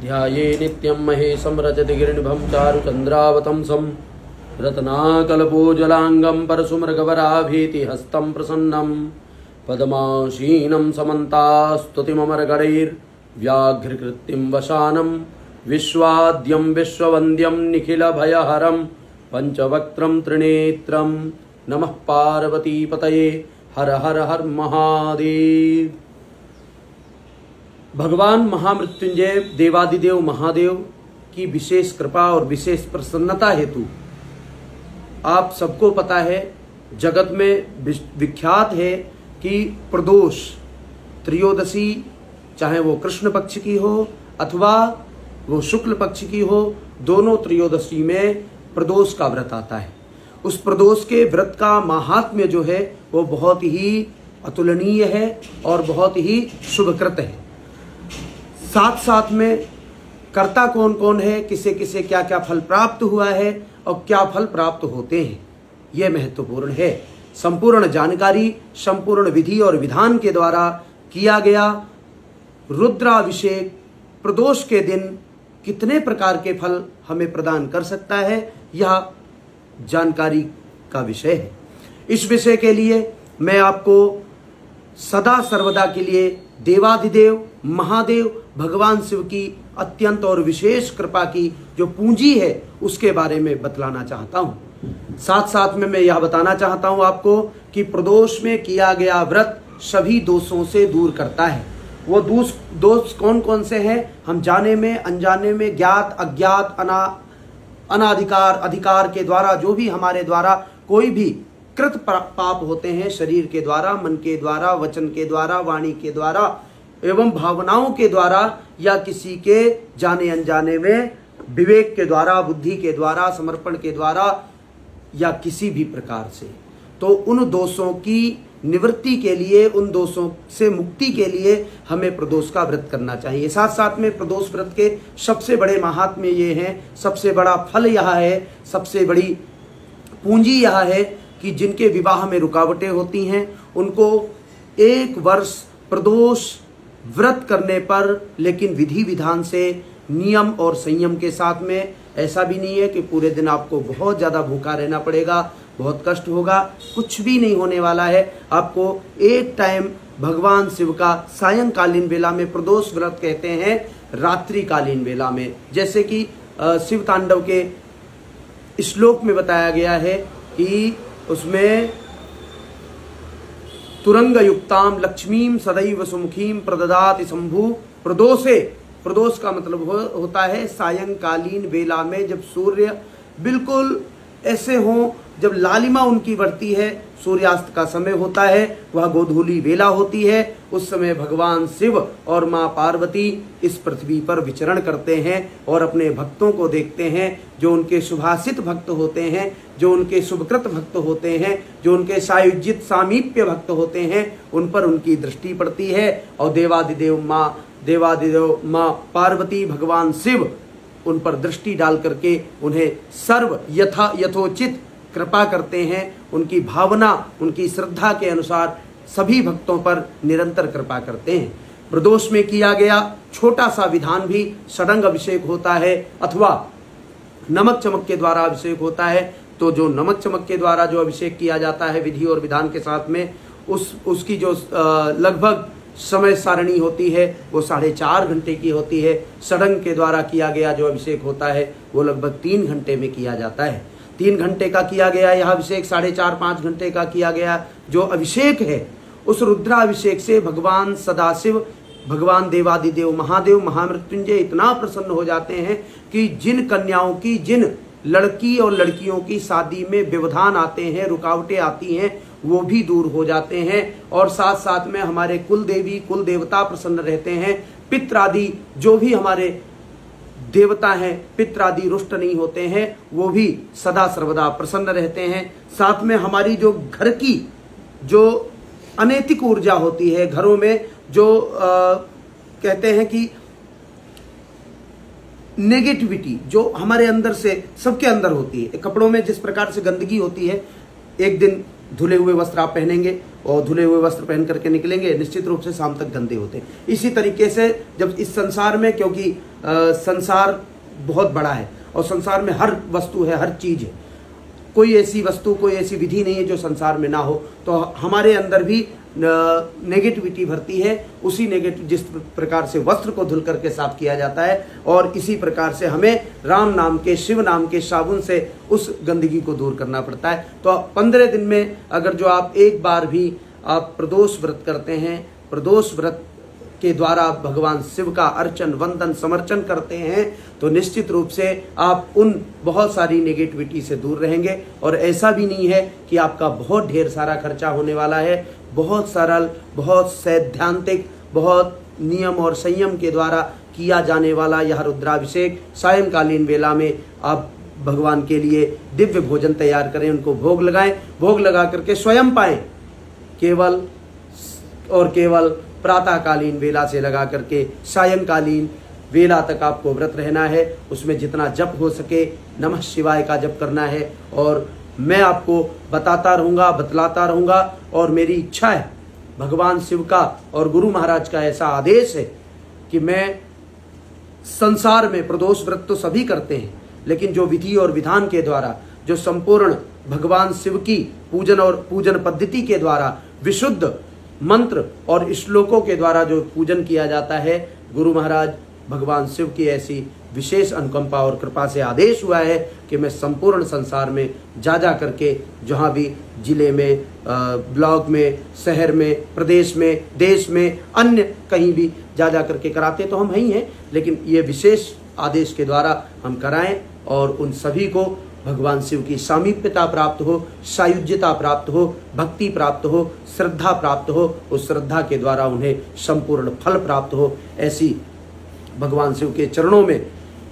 ध्याये नित्यं महेशं रजति गिरिनिभं चारुचन्द्रावतंसं। रत्नाकल्पोज्ज्वलाङ्गं परशुमृगवराभीतिहस्तं प्रसन्नं। पद्माशीनं समन्तास्तुतिममरगणैर्व्याघ्रकृत्तिं वशानं। विश्वाद्यं विश्ववन्द्यं निखिलभयहरं। पञ्चवक्त्रं त्रिनेत्रं। नमः पार्वतीपतये। हर हर हर महादेव। भगवान महामृत्युंजय, देवादिदेव महादेव की विशेष कृपा और विशेष प्रसन्नता हेतु आप सबको पता है, जगत में विख्यात है कि प्रदोष त्रयोदशी, चाहे वो कृष्ण पक्ष की हो अथवा वो शुक्ल पक्ष की हो, दोनों त्रयोदशी में प्रदोष का व्रत आता है। उस प्रदोष के व्रत का महात्म्य जो है, वो बहुत ही अतुलनीय है और बहुत ही शुभकृत है। साथ साथ में कर्ता कौन कौन है किसे किसे क्या क्या फल प्राप्त हुआ है और क्या फल प्राप्त होते हैं यह महत्वपूर्ण है। संपूर्ण जानकारी, संपूर्ण विधि और विधान के द्वारा किया गया रुद्राभिषेक प्रदोष के दिन कितने प्रकार के फल हमें प्रदान कर सकता है, यह जानकारी का विषय है। इस विषय के लिए मैं आपको सदा सर्वदा के लिए देवाधिदेव, महादेव भगवान शिव की अत्यंत और विशेष कृपा की जो पूंजी है, उसके बारे में बतलाना चाहता हूँ। साथ साथ में मैं यह बताना चाहता हूँ आपको कि प्रदोष में किया गया व्रत सभी दोषों से दूर करता है। वो दोष दोष कौन कौन से हैं, हम जाने में, अनजाने में, ज्ञात, अज्ञात, अना, अनाधिकार, अधिकार के द्वारा, जो भी हमारे द्वारा कोई भी कृत पाप होते हैं, शरीर के द्वारा, मन के द्वारा, वचन के द्वारा, वाणी के द्वारा एवं भावनाओं के द्वारा या किसी के जाने अनजाने में, विवेक के द्वारा, बुद्धि के द्वारा, समर्पण के द्वारा या किसी भी प्रकार से। तो उन दोषों की निवृत्ति के लिए, उन दोषों से मुक्ति के लिए हमें प्रदोष का व्रत करना चाहिए। साथ साथ में प्रदोष व्रत के सबसे बड़े महात्म्य ये हैं, सबसे बड़ा फल यह है, सबसे बड़ी पूंजी यह है कि जिनके विवाह में रुकावटें होती हैं, उनको एक वर्ष प्रदोष व्रत करने पर, लेकिन विधि विधान से, नियम और संयम के साथ में ऐसा भी नहीं है कि पूरे दिन आपको बहुत ज़्यादा भूखा रहना पड़ेगा, बहुत कष्ट होगा, कुछ भी नहीं होने वाला है। आपको एक टाइम भगवान शिव का सायंकालीन वेला में प्रदोष व्रत कहते हैं, रात्रिकालीन वेला में। जैसे कि शिव तांडव के श्लोक में बताया गया है कि उसमें तुरंग युक्ताम लक्ष्मीम सदैव सुमुखीम प्रददाति शंभु। प्रदोषे। प्रदोष का मतलब हो, होता है सायंकालीन वेला में जब सूर्य बिल्कुल ऐसे हो जब लालिमा उनकी बढ़ती है, सूर्यास्त का समय होता है, वह गोधूली वेला होती है, उस समय भगवान शिव और माँ पार्वती इस पृथ्वी पर विचरण करते हैं और अपने भक्तों को देखते हैं, जो उनके शुभाषित भक्त होते हैं, जो उनके शुभकृत भक्त होते हैं, जो उनके सायुजित सामीप्य भक्त होते हैं, उन पर उनकी दृष्टि पड़ती है और देवादिदेव माँ देवादिदेव माँ पार्वती भगवान शिव उन पर दृष्टि डाल करके उन्हें सर्व यथा यथोचित कृपा करते हैं, उनकी भावना, उनकी श्रद्धा के अनुसार सभी भक्तों पर निरंतर कृपा करते हैं। प्रदोष में किया गया छोटा सा विधान भी सडंग अभिषेक होता है, अथवा नमक चमक के द्वारा अभिषेक होता है तो जो नमक चमक के द्वारा जो अभिषेक किया जाता है विधि और विधान के साथ में, उस, उसकी जो लगभग समय सारणी होती है, वो साढ़े चार घंटे की होती है। सडंग के द्वारा किया गया जो अभिषेक होता है, वो लगभग तीन घंटे में किया जाता है। तीन घंटे का किया गया, यह अभिषेक साढ़े चार, पाँच घंटे का किया गया। जो अभिषेक है, उस रुद्राभिषेक से भगवान सदाशिव, भगवान देवादिदेव, महादेव, महामृत्युंजय इतना प्रसन्न हो जाते हैं कि जिन कन्याओं की, जिन लड़की और लड़कियों की शादी में व्यवधान आते हैं, रुकावटें आती हैं, वो भी दूर हो जाते हैं। और साथ साथ में हमारे कुल देवी कुल देवता प्रसन्न रहते हैं। पित्र आदि जो भी हमारे देवता हैं पित्र आदि रुष्ट नहीं होते हैं वो भी सदा सर्वदा प्रसन्न रहते हैं। साथ में हमारी जो घर की जो अनैतिक ऊर्जा होती है घरों में जो आ, कहते हैं कि नेगेटिविटी जो हमारे अंदर से सबके अंदर होती है। कपड़ों में जिस प्रकार से गंदगी होती है एक दिन धुले हुए वस्त्र आप पहनेंगे और धुले हुए वस्त्र पहन करके निकलेंगे निश्चित रूप से शाम तक गंदे होते हैं। इसी तरीके से जब इस संसार में क्योंकि आ, संसार बहुत बड़ा है और संसार में हर वस्तु है हर चीज़ है कोई ऐसी वस्तु, कोई ऐसी विधि नहीं है जो संसार में ना हो। तो हमारे अंदर भी नेगेटिविटी भरती है। उसी नेगेटिव जिस प्रकार से वस्त्र को धुल करके साफ़ किया जाता है, और इसी प्रकार से हमें राम नाम के, शिव नाम के साबुन से उस गंदगी को दूर करना पड़ता है। तो पंद्रह दिन में अगर जो आप एक बार भी, आप प्रदोष व्रत करते हैं, प्रदोष व्रत के द्वारा भगवान शिव का अर्चन, वंदन, समर्चन करते हैं तो निश्चित रूप से आप उन बहुत सारी नेगेटिविटी से दूर रहेंगे। और ऐसा भी नहीं है कि आपका बहुत ढेर सारा खर्चा होने वाला है। बहुत सरल, बहुत सैद्धांतिक, बहुत नियम और संयम के द्वारा किया जाने वाला यह रुद्राभिषेक सायंकालीन वेला में आप भगवान के लिए दिव्य भोजन तैयार करें, उनको भोग लगाएँ। भोग लगा करके स्वयं पाएँ। केवल और केवल प्रातःकालीन वेला से लगा करके सायंकालीन वेला तक आपको व्रत रहना है। उसमें जितना जप हो सके, नमः शिवाय का जप करना है। और मैं आपको बताता रहूँगा, बतलाता रहूँगा, और मेरी इच्छा है, भगवान शिव का और गुरु महाराज का ऐसा आदेश है कि मैं संसार में प्रदोष व्रत तो सभी करते हैं, लेकिन जो विधि और विधान के द्वारा, जो संपूर्ण भगवान शिव की पूजन और पूजन पद्धति के द्वारा, विशुद्ध मंत्र और श्लोकों के द्वारा जो पूजन किया जाता है, गुरु महाराज, भगवान शिव की ऐसी विशेष अनुकंपा और कृपा से आदेश हुआ है कि मैं संपूर्ण संसार में जा जा करके जहाँ भी ज़िले में ब्लॉक में, शहर में, प्रदेश में, देश में, अन्य कहीं भी जा जा करके कराते तो हम ही हैं, लेकिन ये विशेष आदेश के द्वारा हम कराएँ और उन सभी को भगवान शिव की सामीप्यता प्राप्त हो, सायुज्यता प्राप्त हो, भक्ति प्राप्त हो, श्रद्धा प्राप्त हो, उस श्रद्धा के द्वारा उन्हें संपूर्ण फल प्राप्त हो। ऐसी भगवान शिव के चरणों में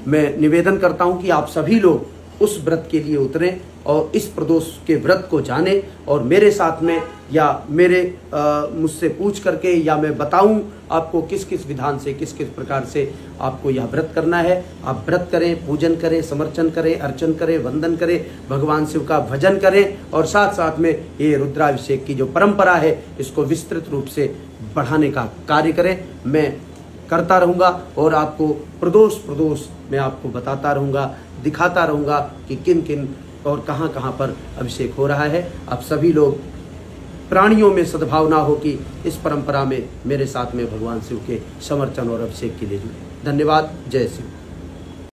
मैं निवेदन करता हूँ कि आप सभी लोग उस व्रत के लिए उतरें और इस प्रदोष के व्रत को जाने और मेरे साथ में या मेरे मुझसे पूछ करके या मैं बताऊँ आपको किस किस विधान से किस किस प्रकार से आपको यह व्रत करना है। आप व्रत करें, पूजन करें, समर्चन करें, अर्चन करें, वंदन करें, भगवान शिव का भजन करें और साथ साथ में ये रुद्राभिषेक की जो परंपरा है, इसको विस्तृत रूप से बढ़ाने का कार्य करें। मैं करता रहूँगा और आपको प्रदोष प्रदोष मैं आपको बताता रहूँगा, दिखाता रहूँगा कि किन किन और कहाँ कहाँ पर अभिषेक हो रहा है। आप सभी लोग प्राणियों में सद्भावना हो कि इस परंपरा में मेरे साथ में भगवान शिव के समर्चन और अभिषेक के लिए जुड़े। धन्यवाद। जय शिव।